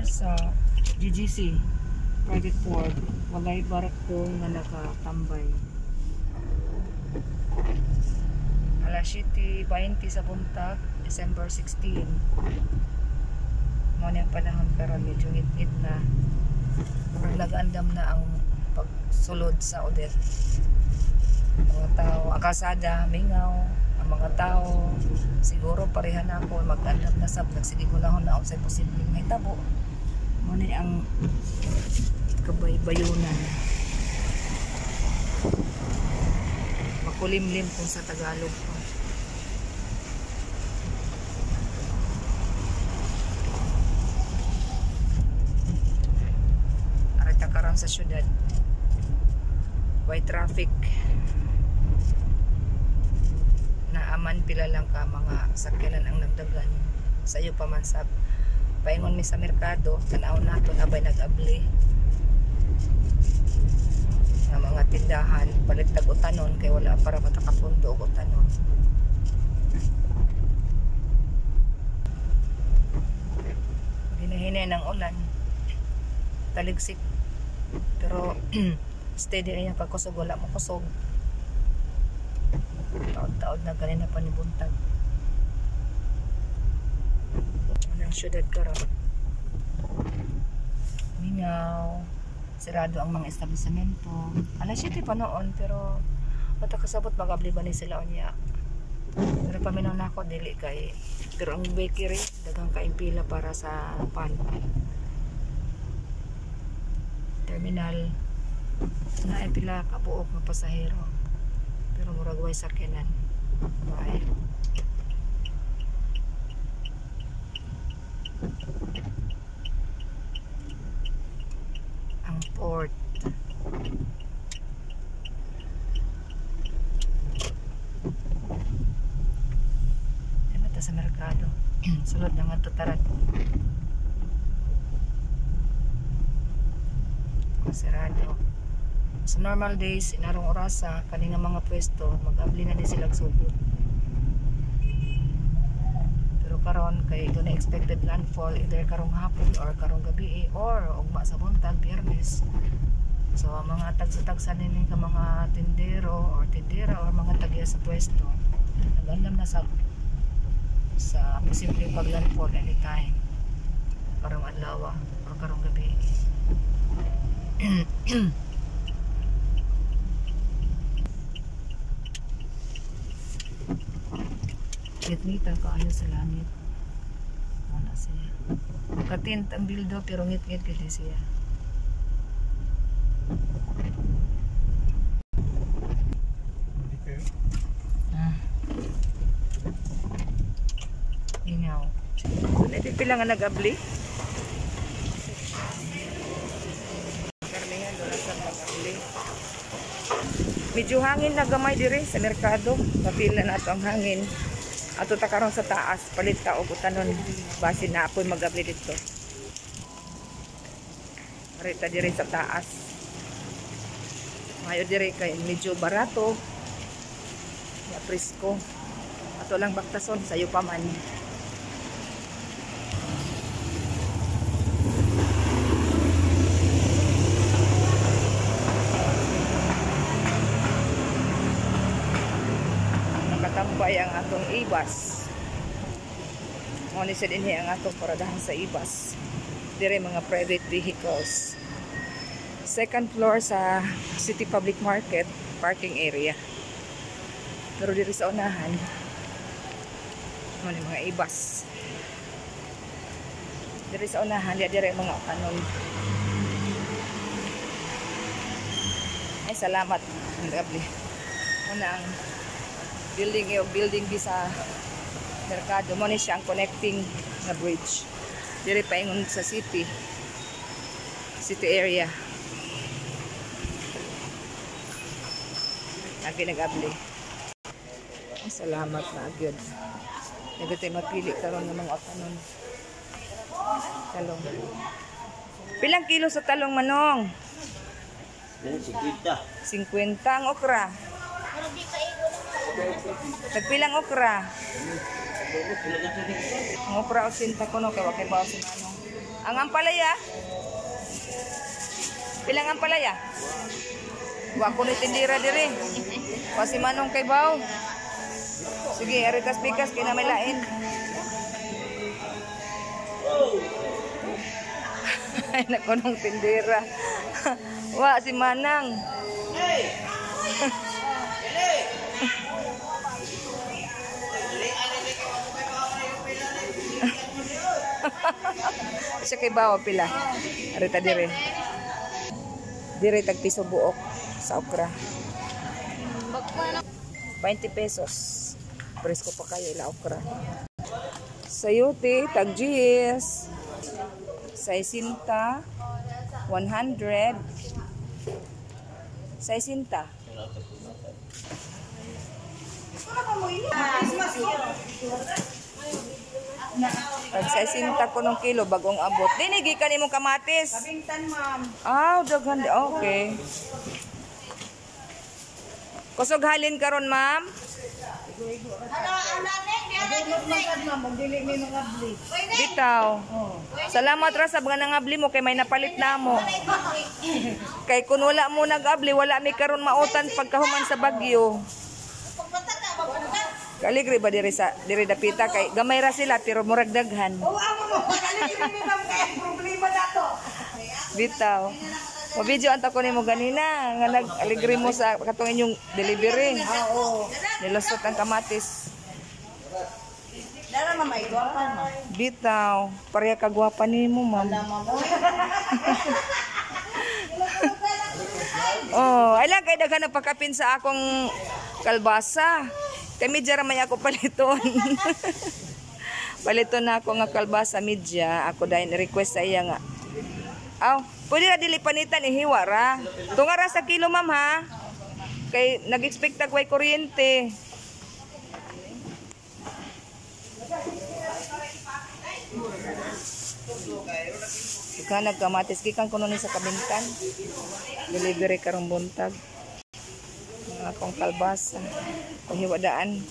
lugar sa GGC private port walay barko nga nakatambay. Alas 7.20 sa buntag December 16 mo na panahon karon medyo ngit-ngit na. Nag-andam na ang pagsulod sa Odette mga tao, ang mingaw ang mga tao. Siguro pareha na ako mag-andam na sab. Nagsigigunahon na ako sa posibleng may tabo mo na ang kabay-bayunan makulimlim kung sa Tagalog po Arita karon sa syudad. White traffic. Naaman pila lang ka mga sakyanan ang nagdagan sa iyo pa man sab paingon mi sa merkado tanaw nato abay nag-abli. Nga mga tindahan palit tag utanon kay wala para matakapundo og utanon hinahinay ng ulan. Taligsik. Pero steady ay ang pagkusog wala mo kusog. Taod-taod na ganina pa ni buntag ang syudad karon mingaw. Sirado ang mga establishmento. Alas 7 pa noon pero bata kasabot magabli ba ni sila unya pero paminaw na ako dili kay pero ang bakery dagang kaing pila para sa pan. Terminal. Na ay pila kabuok pasahero. Pero murag way sakyanan bye ang port. Ta sa merkado. Sulod na nga tutaran masarado. Sa normal days inarong orasa kani nga mga pwesto mag-abli na din sila sugod pero karon kay na expected landfall either karong hapon or karong gabi or ugma sa buntag biyernes. So mga tagsa-tagsa nini ka mga tindero or tindera or mga tagya sa pwesto nagandam na sa sa posibleng paglandfall anytime karong adlaw or karong gabi ngit-ngitan ka ayo sa langit wala siya katint ang bildo pero ngit-ngit kasi siya ah ingaw pila nga nag-abli? Karamihan doon sa nag-abli. Medyo hangin na gamay dire sa merkado. Kapila na ito ang hangin. Ato ta karon sa taas, palit ta og utanon base na apoy magabli dito. Rita dire sa taas. Mayo dire kay medyo barato. Ya presko. Ato lang baktason sayo pa man. nakatambay ang atong ibas. Ni sa dinhi ang atong paradahan sa ibas. Dire mga private vehicles. Second floor sa City Public Market parking area. Pero diri sa unahan ni mga ibas. Diri sa unahan di dire mga kanon. Ay salamat Gabli. Una ang building yung building di sa merkado. Mo ni siya ang connecting na bridge. Dire pa ingon sa city. City area. Lagi nag-abli Ay, salamat na agad Nagay tayo mapili karon ng mga tanon talong. Pilang kilo sa talong manong? Yan, sikwita. 50 ang okra Tagpilang okra. Ang okra o sinta ko no, kaya wakay bawas yung ano. Ang ampalaya? Pilang ampalaya? Wa ko ni tindira diri. Wa Manong kay Baw. Sige, aritas pikas kay na may lain. Ay, nakunong tindira. Wa si Manang. Siya kay Bawa pila. Arita dire. Dire tag piso buok sa okra. 20 pesos. Presko pa kayo ila okra. Sayote tag GS. Saisinta 100. Saisinta. Tag saisinta ko nung kilo bagong abot. Dinigi ka nimong kamatis. Kabingtan, ma'am. Ah, daghan di. Okay. Kusog halin karon, ma'am. Bitaw. Salamat ra sa mga nangabli mo kay may napalit na mo. Kay kun wala mo nagabli, wala mi karon mautan pagkahuman sa bagyo. Kaligri ba diri sa diri dapita kay gamay ra sila pero murag daghan. Oo, amo mo. Magaling ni ma'am problema na to. Bitaw. Mo video anta ko nimo ganina nga nag-aligri mo sa katong inyong delivery. Oo. Nilusot ang kamatis. Dara na may gwapan, ma'am. Bitaw, pareha kagwapa nimo, ma'am. Ma'am. Oh, ay lang kay daghan na pagkapin sa akong kalbasa. Kay medya ra may ako paliton. paliton na ako nga kalbasa medya. Ako dahil request sa iya nga. Aw, pwede ra dili panitan ihiwa ra. Tunga ra sa kilo ma'am ha. Kay nag-expect tag way kuryente. Ika nagkamatis gikan kuno ni sa kabintan. Delivery karong buntag. Akong kalbasa. Kung hiwadaan.